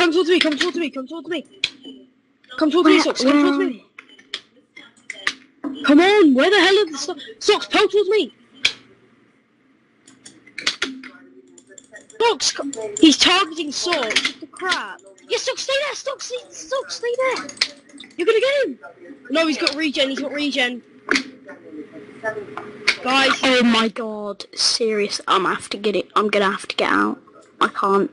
Come towards me, come towards me, come towards me. Come towards me, Socks, come towards me. Um, come on, where the hell are the Socks? Socks, pull towards me. Socks, he's targeting Socks. What the crap? Yes, Socks, stay there, Socks, stay, Socks, stay there. You're gonna get him. No, he's got regen, he's got regen. Guys, Oh my god, serious. I'm have to get it. I'm gonna have to get out. I can't.